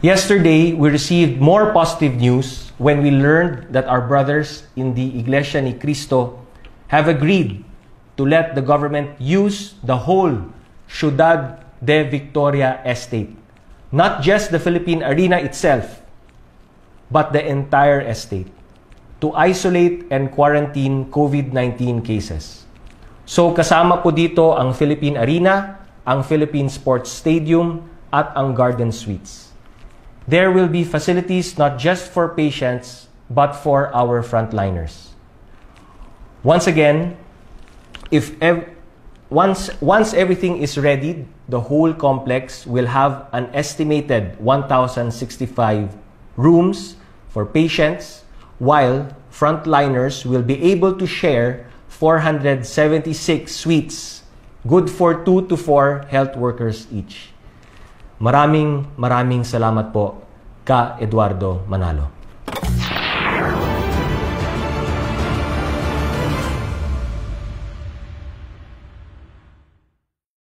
Yesterday, we received more positive news when we learned that our brothers in the Iglesia ni Cristo have agreed to let the government use the whole Ciudad de Victoria estate. Not just the Philippine Arena itself, but the entire estate to isolate and quarantine COVID-19 cases. So kasama po dito ang Philippine Arena, ang Philippine Sports Stadium, at ang Garden Suites. There will be facilities not just for patients, but for our frontliners. Once again, if ev- once, once everything is ready, the whole complex will have an estimated 1,065 rooms for patients, while frontliners will be able to share 476 suites, good for 2 to 4 health workers each. Maraming maraming salamat po ka Eduardo Manalo.